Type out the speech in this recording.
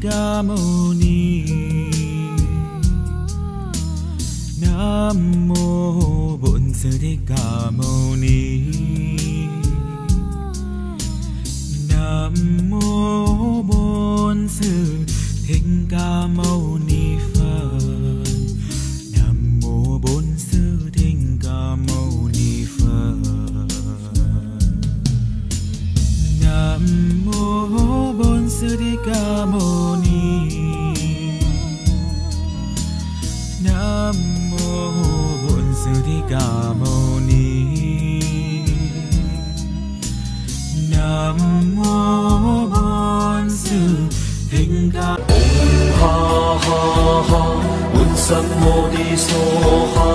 ca mâu ni nam mô bổn sư thích ca mâu ni nam mô bổn sư thích ca mâu ni phật nam mô bổn sư thích ca mâu ni phật nam mô sudika moni nam mô bổn sư thích ca mâu ni nam mô bổn sư thích ca. Om ha ha ha, bổn sam mô ni so ha